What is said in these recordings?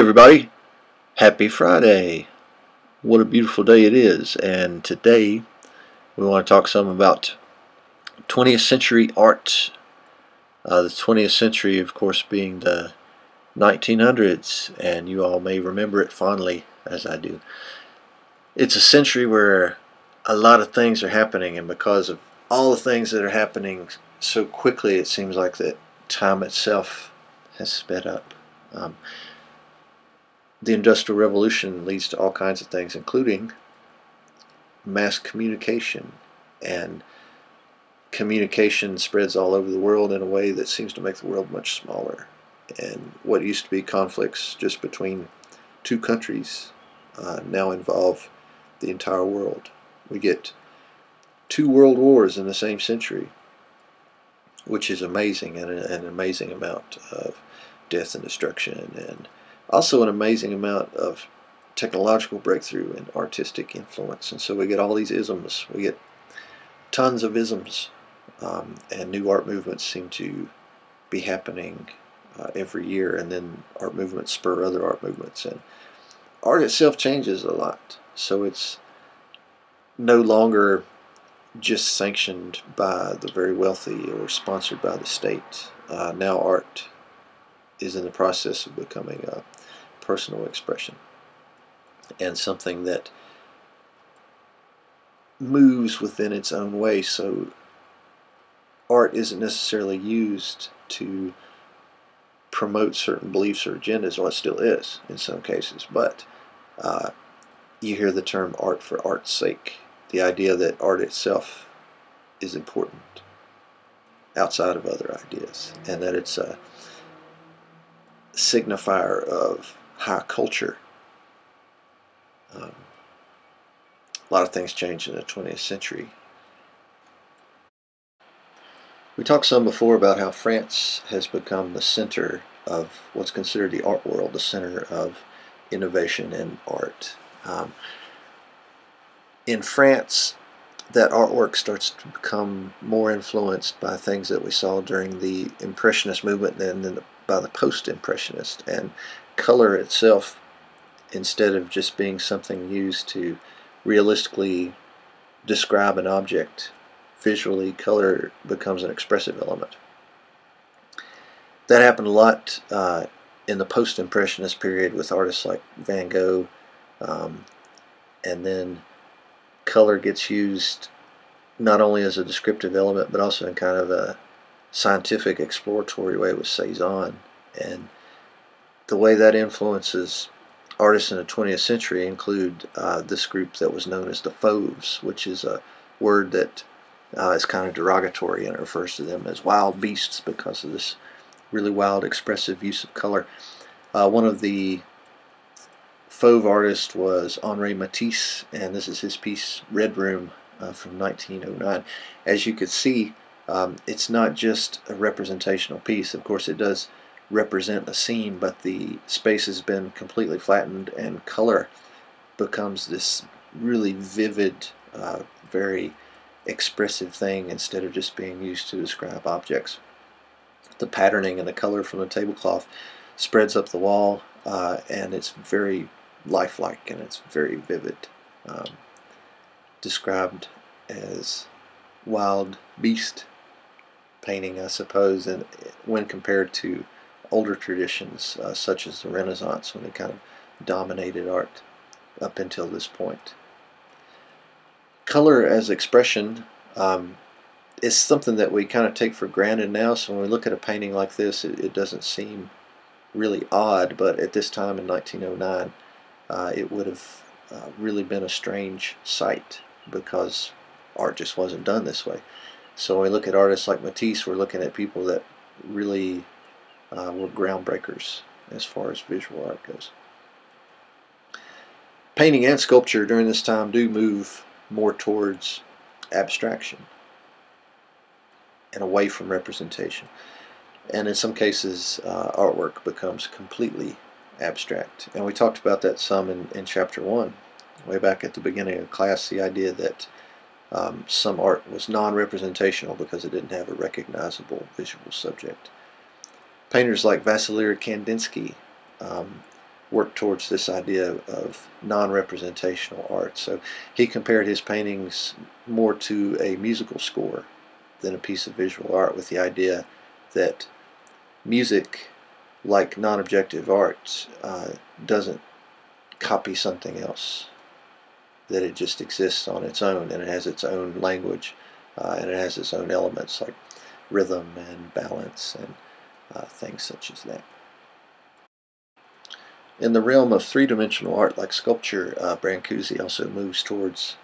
Everybody, happy Friday. What a beautiful day it is. And today we want to talk some about 20th century art. Uh, the 20th century, of course, being the 1900s, and you all may remember it fondly as I do. It's a century where a lot of things are happening, and because of all the things that are happening so quickly, it seems like that time itself has sped up. Um, the Industrial Revolution leads to all kinds of things, including mass communication. And communication spreads all over the world in a way that seems to make the world much smaller. And what used to be conflicts just between two countries uh, now involve the entire world. We get two world wars in the same century, which is amazing and an amazing amount of death and destruction and also an amazing amount of technological breakthrough and artistic influence. And so we get all these isms. We get tons of isms, um, and new art movements seem to be happening uh, every year. And then art movements spur other art movements, and art itself changes a lot. So it's no longer just sanctioned by the very wealthy or sponsored by the state. Uh, now art is in the process of becoming a personal expression and something that moves within its own way. So art isn't necessarily used to promote certain beliefs or agendas, or it still is in some cases, but uh, you hear the term art for art's sake. The idea that art itself is important outside of other ideas, and that it's a signifier of high culture. Um, a lot of things changed in the 20th century. We talked some before about how France has become the center of what's considered the art world, the center of innovation in art. Um, in France, that artwork starts to become more influenced by things that we saw during the Impressionist movement than, then by the Post-Impressionist. And color itself, instead of just being something used to realistically describe an object, visually color becomes an expressive element. That happened a lot uh, in the post-impressionist period with artists like Van Gogh, um, and then color gets used not only as a descriptive element but also in kind of a scientific exploratory way with Cezanne and the way that influences artists in the 20th century include uh, this group that was known as the Fauves, which is a word that uh, is kind of derogatory and it refers to them as wild beasts because of this really wild expressive use of color. Uh, one of the Fauve artists was Henri Matisse, and this is his piece Red Room uh, from 1909. As you can see, um, it's not just a representational piece. Of course, it does represent a scene, but the space has been completely flattened and color becomes this really vivid, uh, very expressive thing instead of just being used to describe objects. The patterning and the color from the tablecloth spreads up the wall uh, and it's very lifelike and it's very vivid. Um, described as wild beast painting, I suppose, and when compared to older traditions uh, such as the Renaissance when they kind of dominated art up until this point. Color as expression um, is something that we kind of take for granted now, so when we look at a painting like this, it, it doesn't seem really odd, but at this time in 1909, uh, it would have uh, really been a strange sight because art just wasn't done this way. So when we look at artists like Matisse, we're looking at people that really uh, were groundbreakers as far as visual art goes. Painting and sculpture during this time do move more towards abstraction and away from representation. And in some cases, uh, artwork becomes completely abstract. And we talked about that some in, in chapter 1, way back at the beginning of class, the idea that um, some art was non-representational because it didn't have a recognizable visual subject. Painters like Wassily Kandinsky um, worked towards this idea of non-representational art. So he compared his paintings more to a musical score than a piece of visual art with the idea that music, like non-objective art, uh, doesn't copy something else that it just exists on its own and it has its own language uh, and it has its own elements like rhythm and balance and uh, things such as that. In the realm of three-dimensional art like sculpture, uh, Brancusi also moves towards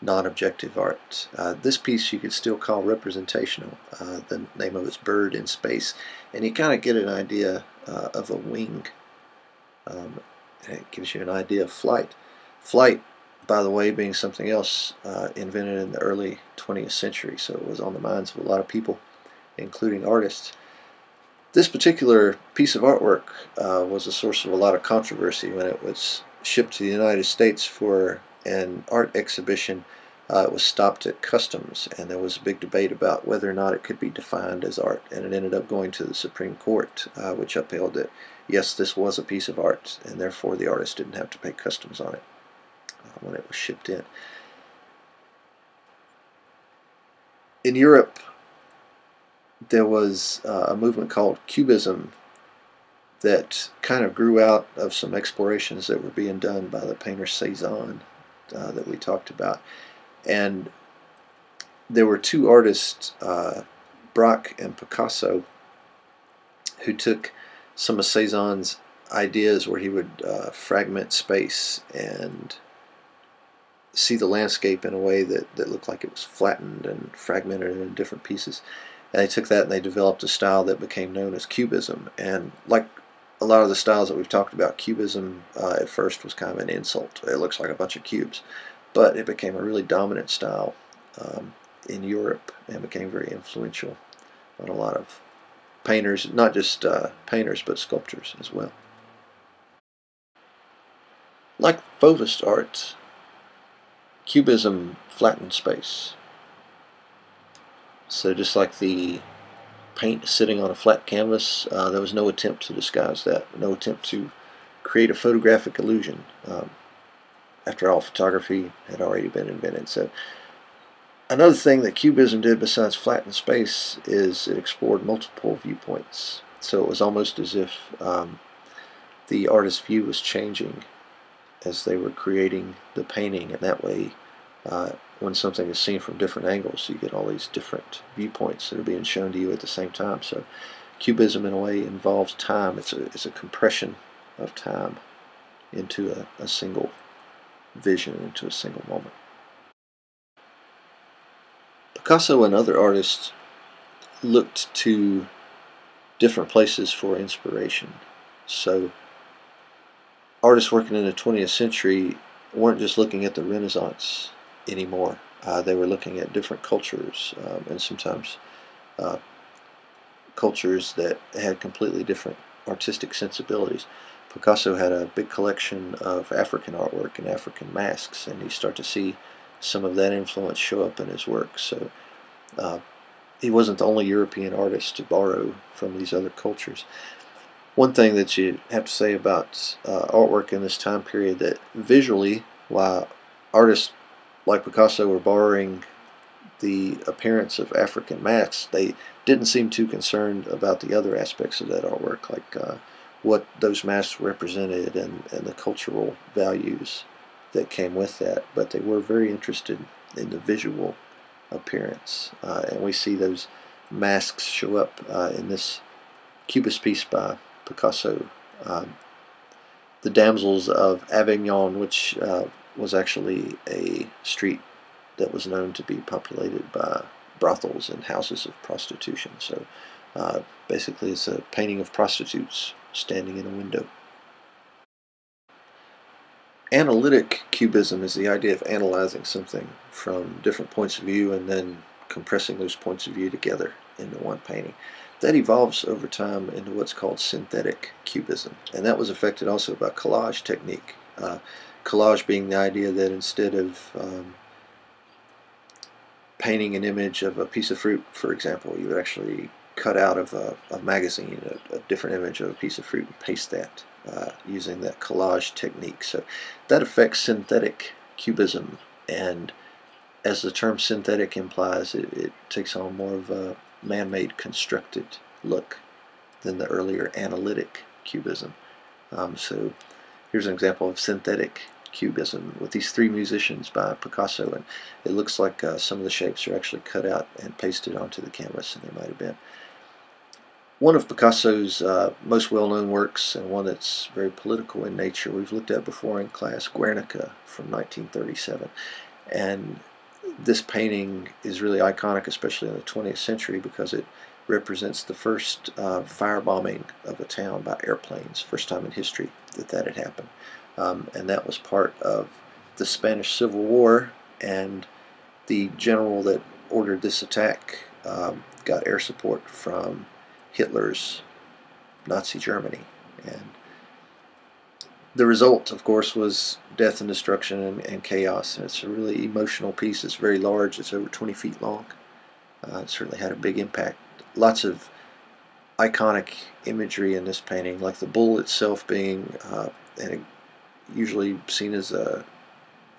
non-objective art. Uh, this piece you could still call representational. Uh, the name of it's Bird in Space. And you kind of get an idea uh, of a wing. Um, it gives you an idea of flight. Flight by the way, being something else uh, invented in the early 20th century, so it was on the minds of a lot of people, including artists. This particular piece of artwork uh, was a source of a lot of controversy when it was shipped to the United States for an art exhibition. Uh, it was stopped at customs, and there was a big debate about whether or not it could be defined as art, and it ended up going to the Supreme Court, uh, which upheld that yes, this was a piece of art, and therefore the artist didn't have to pay customs on it when it was shipped in. In Europe, there was uh, a movement called Cubism that kind of grew out of some explorations that were being done by the painter Cezanne uh, that we talked about. And there were two artists, uh, Braque and Picasso, who took some of Cezanne's ideas where he would uh, fragment space and see the landscape in a way that, that looked like it was flattened and fragmented into different pieces. And they took that and they developed a style that became known as Cubism. And like a lot of the styles that we've talked about, Cubism uh, at first was kind of an insult. It looks like a bunch of cubes. But it became a really dominant style um, in Europe and became very influential on a lot of painters, not just uh, painters, but sculptors as well. Like Fauvist art, Cubism flattened space. So just like the paint sitting on a flat canvas, uh, there was no attempt to disguise that, no attempt to create a photographic illusion. Um, after all, photography had already been invented. So another thing that Cubism did besides flatten space is it explored multiple viewpoints. So it was almost as if um, the artist's view was changing as they were creating the painting, and that way, uh, when something is seen from different angles, you get all these different viewpoints that are being shown to you at the same time. So, Cubism, in a way, involves time. It's a, it's a compression of time into a, a single vision, into a single moment. Picasso and other artists looked to different places for inspiration. So, artists working in the 20th century weren't just looking at the Renaissance anymore. Uh, they were looking at different cultures um, and sometimes uh, cultures that had completely different artistic sensibilities. Picasso had a big collection of African artwork and African masks, and you start to see some of that influence show up in his work. So uh, he wasn't the only European artist to borrow from these other cultures one thing that you have to say about uh, artwork in this time period that visually, while artists like Picasso were borrowing the appearance of African masks, they didn't seem too concerned about the other aspects of that artwork, like uh, what those masks represented and, and the cultural values that came with that. But they were very interested in the visual appearance, uh, and we see those masks show up uh, in this Cubist piece by Picasso. Um, the Damsels of Avignon, which uh, was actually a street that was known to be populated by brothels and houses of prostitution. So uh, basically, it's a painting of prostitutes standing in a window. Analytic cubism is the idea of analyzing something from different points of view and then compressing those points of view together into one painting. that evolves over time into what's called synthetic cubism, and that was affected also by collage technique. Uh, collage being the idea that instead of um, painting an image of a piece of fruit, for example, you would actually cut out of a, a magazine a, a, different image of a piece of fruit and paste that uh, using that collage technique. So that affects synthetic cubism, and as the term synthetic implies, it, it takes on more of a man-made constructed look than the earlier analytic cubism. Um, so here's an example of synthetic cubism with these three musicians by Picasso and it looks like uh, some of the shapes are actually cut out and pasted onto the canvas and they might have been. One of Picasso's uh, most well-known works and one that's very political in nature we've looked at before in class, Guernica from 1937 and this painting is really iconic especially in the 20th century because it represents the first uh, firebombing of a town by airplanes, first time in history that that had happened. Um, and that was part of the Spanish Civil War, and the general that ordered this attack um, got air support from Hitler's Nazi Germany. And the result, of course, was death and destruction and, and, chaos. And it's a really emotional piece. It's very large. It's over 20 feet long. Uh, it certainly had a big impact lots of iconic imagery in this painting, like the bull itself being uh, and usually seen as a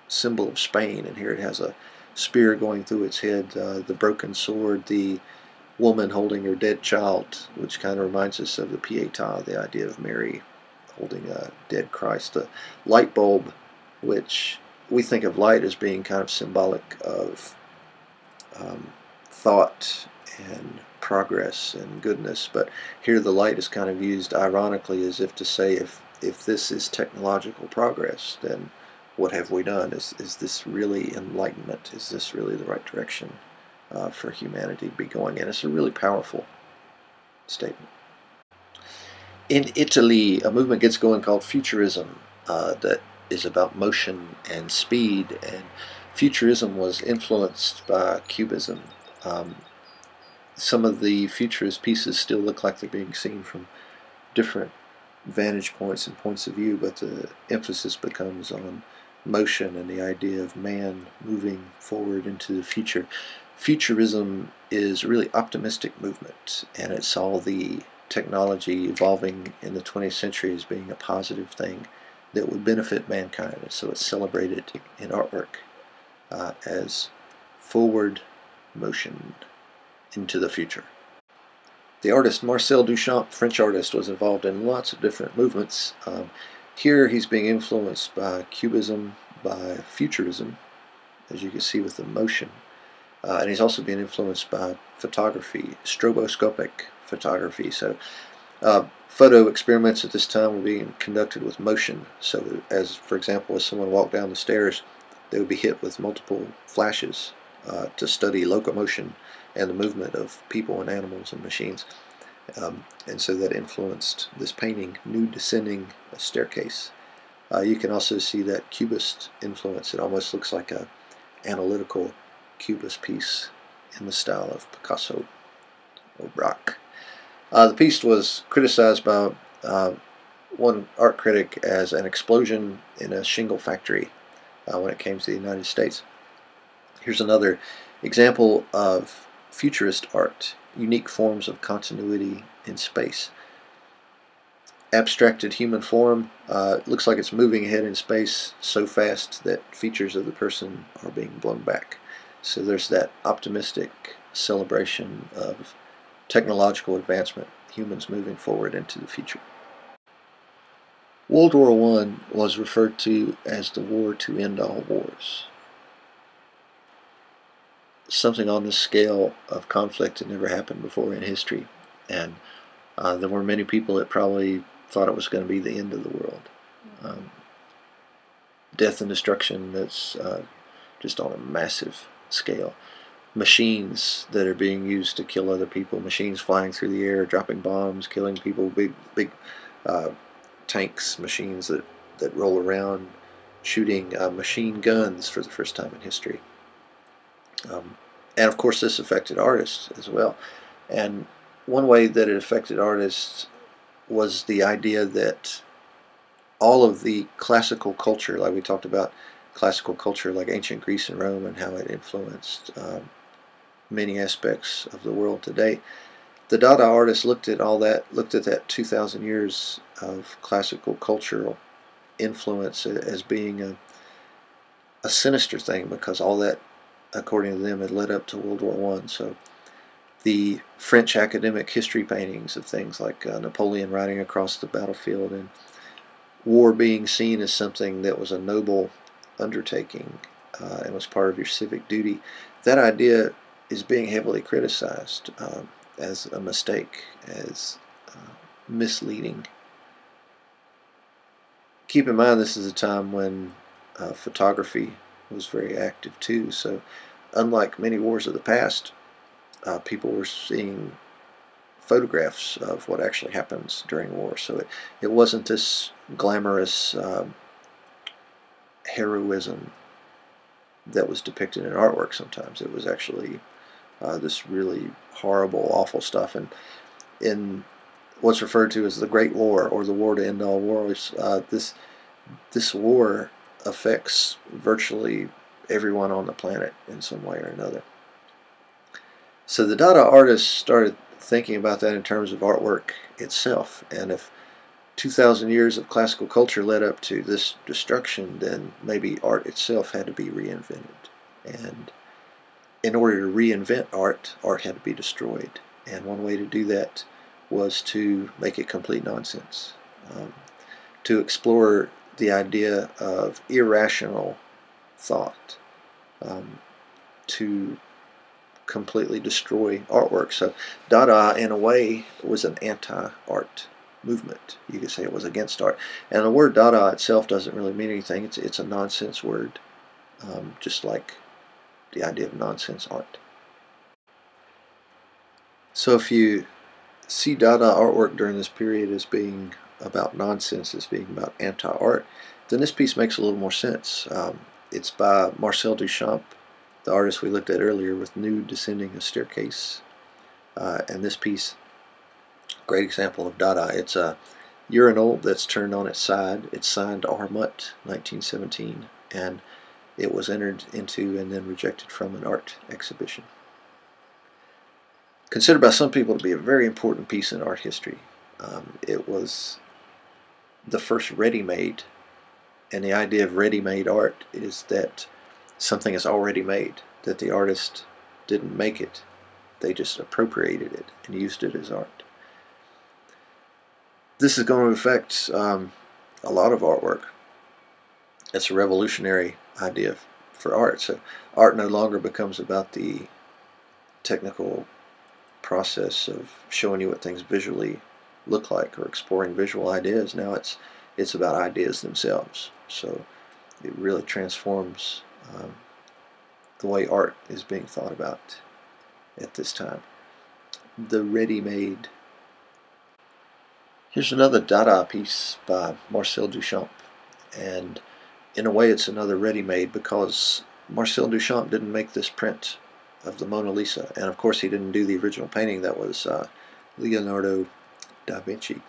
symbol of Spain, and here it has a spear going through its head, uh, the broken sword, the woman holding her dead child, which kind of reminds us of the Pietà, the idea of Mary holding a dead Christ, the light bulb, which we think of light as being kind of symbolic of um, thought and progress and goodness. But here the light is kind of used ironically as if to say if, if this is technological progress, then what have we done? Is, is this really enlightenment? Is this really the right direction uh, for humanity to be going in? It's a really powerful statement. In Italy, a movement gets going called Futurism uh, that is about motion and speed, and Futurism was influenced by Cubism. Um, some of the futurist pieces still look like they're being seen from different vantage points and points of view, but the emphasis becomes on motion and the idea of man moving forward into the future. Futurism is really optimistic movement, and it saw the technology evolving in the 20th century as being a positive thing that would benefit mankind. And so it's celebrated in artwork uh, as forward motion into the future. The artist Marcel Duchamp, French artist, was involved in lots of different movements. Um, here he's being influenced by Cubism, by Futurism, as you can see with the motion. Uh, and he's also being influenced by photography, stroboscopic photography. So uh, photo experiments at this time were being conducted with motion. So as, for example, as someone walked down the stairs, they would be hit with multiple flashes uh, to study locomotion and the movement of people and animals and machines. Um, and so that influenced this painting, Nude Descending Staircase. Uh, you can also see that cubist influence. It almost looks like a analytical cubist piece in the style of Picasso or Braque. Uh, the piece was criticized by uh, one art critic as an explosion in a shingle factory uh, when it came to the United States. Here's another example of futurist art, unique forms of continuity in space. Abstracted human form uh, looks like it's moving ahead in space so fast that features of the person are being blown back. So there's that optimistic celebration of technological advancement, humans moving forward into the future. World War I was referred to as the war to end all wars something on the scale of conflict that never happened before in history. And uh, there were many people that probably thought it was going to be the end of the world. Um, death and destruction that's uh, just on a massive scale. Machines that are being used to kill other people, machines flying through the air, dropping bombs, killing people, big, big uh, tanks, machines that, that roll around, shooting uh, machine guns for the first time in history. Um, and of course, this affected artists as well. And one way that it affected artists was the idea that all of the classical culture, like we talked about classical culture, like ancient Greece and Rome, and how it influenced um, many aspects of the world today. The Dada artists looked at all that, looked at that 2,000 years of classical cultural influence as being a, a sinister thing because all that, according to them, had led up to World War One. So the French academic history paintings of things like uh, Napoleon riding across the battlefield and war being seen as something that was a noble undertaking uh, and was part of your civic duty. That idea is being heavily criticized uh, as a mistake, as uh, misleading. Keep in mind, this is a time when uh, photography was very active too. So, unlike many wars of the past, uh, people were seeing photographs of what actually happens during war. So it, it wasn't this glamorous um, heroism that was depicted in artwork sometimes. It was actually uh, this really horrible, awful stuff. And in what's referred to as the Great War or the war to end all wars, uh, this this war affects virtually everyone on the planet in some way or another. So the Dada artists started thinking about that in terms of artwork itself. And if 2,000 years of classical culture led up to this destruction, then maybe art itself had to be reinvented. And in order to reinvent art, art had to be destroyed. And one way to do that was to make it complete nonsense, um, to explore the idea of irrational thought, um, to completely destroy artwork. So Dada, in a way, was an anti-art movement. You could say it was against art. And the word Dada itself doesn't really mean anything. It's, it's a nonsense word, um, just like the idea of nonsense art. So if you see Dada artwork during this period as being about nonsense, as being about anti-art, then this piece makes a little more sense. Um, it's by Marcel Duchamp, the artist we looked at earlier with Nude Descending a Staircase. Uh, and this piece, great example of Dada. It's a urinal that's turned on its side. It's signed R. Mutt, 1917, and it was entered into and then rejected from an art exhibition. Considered by some people to be a very important piece in art history. Um, it was the first ready-made, and the idea of ready-made art is that something is already made, that the artist didn't make it. They just appropriated it and used it as art. This is going to affect um, a lot of artwork. It's a revolutionary idea for art. So art no longer becomes about the technical process of showing you what things visually look like or exploring visual ideas. Now it's it's about ideas themselves. So it really transforms um, the way art is being thought about at this time. The ready-made. Here's another Dada piece by Marcel Duchamp, and in a way it's another ready-made because Marcel Duchamp didn't make this print of the Mona Lisa, and of course he didn't do the original painting that was uh, Leonardo da Vinci,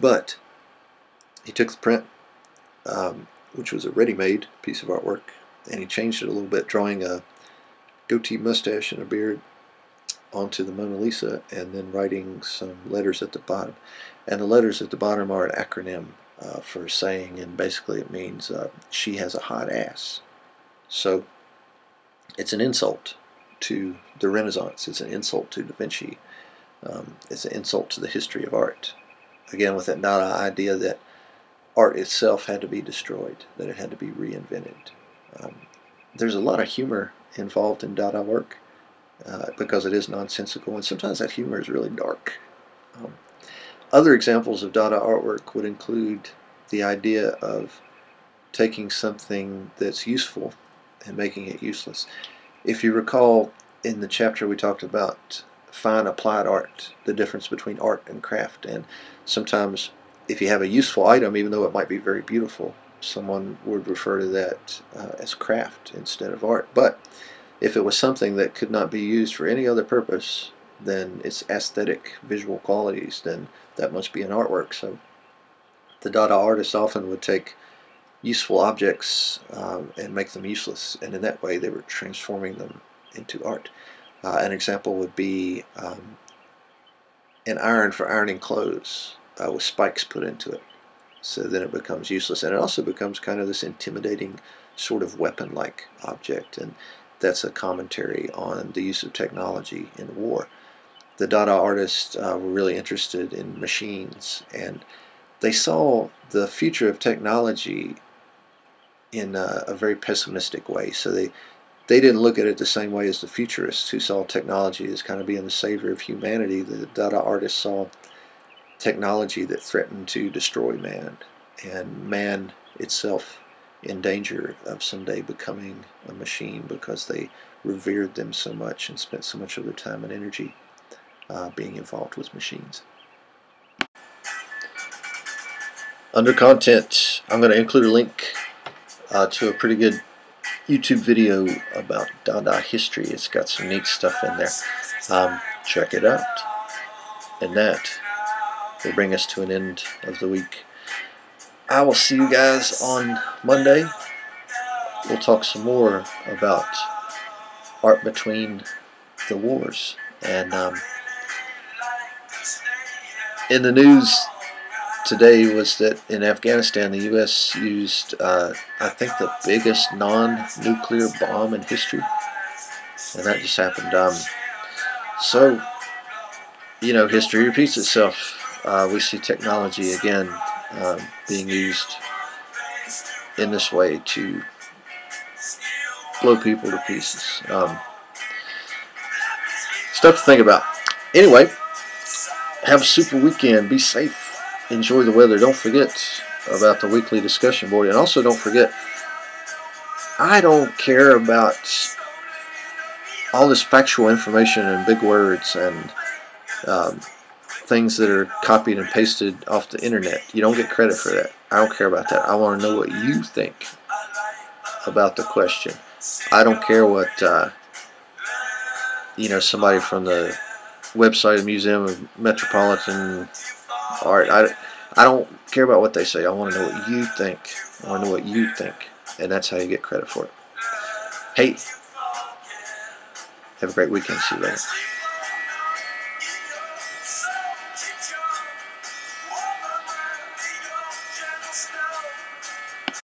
but he took the print, um, which was a ready-made piece of artwork, and he changed it a little bit, drawing a goatee mustache and a beard onto the Mona Lisa and then writing some letters at the bottom. And the letters at the bottom are an acronym uh, for saying, and basically it means uh, she has a hot ass. So it's an insult to the Renaissance. It's an insult to Da Vinci. Um, it's an insult to the history of art. Again, with that not idea that art itself had to be destroyed, that it had to be reinvented. Um, there's a lot of humor involved in Dada work uh, because it is nonsensical, and sometimes that humor is really dark. Um, other examples of Dada artwork would include the idea of taking something that's useful and making it useless. If you recall in the chapter we talked about fine applied art, the difference between art and craft, and sometimes if you have a useful item, even though it might be very beautiful, someone would refer to that uh, as craft instead of art. But if it was something that could not be used for any other purpose then its aesthetic visual qualities, then that must be an artwork. So the Dada artists often would take useful objects um, and make them useless, and in that way they were transforming them into art. Uh, an example would be um, an iron for ironing clothes uh, with spikes put into it. So then it becomes useless, and it also becomes kind of this intimidating sort of weapon-like object, and that's a commentary on the use of technology in war. The Dada artists uh, were really interested in machines, and they saw the future of technology in a, a very pessimistic way. So they they didn't look at it the same way as the futurists who saw technology as kind of being the savior of humanity. The Dada artists saw technology that threatened to destroy man and man itself in danger of someday becoming a machine because they revered them so much and spent so much of their time and energy uh, being involved with machines. Under content, I'm going to include a link uh, to a pretty good YouTube video about Dada history. It's got some neat stuff in there. Um, check it out. And that will bring us to an end of the week. I will see you guys on Monday. We'll talk some more about art between the wars. And um, in the news today was that in Afghanistan, the U.S. used, uh, I think, the biggest non-nuclear bomb in history, and that just happened. Um, so, you know, history repeats itself. Uh, we see technology again um, being used in this way to blow people to pieces. Um, stuff to think about. Anyway, have a super weekend. Be safe enjoy the weather. Don't forget about the weekly discussion board. And also don't forget, I don't care about all this factual information and big words and um, things that are copied and pasted off the internet. You don't get credit for that. I don't care about that. I want to know what you think about the question. I don't care what uh, you know somebody from the website of Museum of Metropolitan Art. I, I don't care about what they say. I want to know what you think. I want to know what you think. And that's how you get credit for it. Hey, have a great weekend. See you later.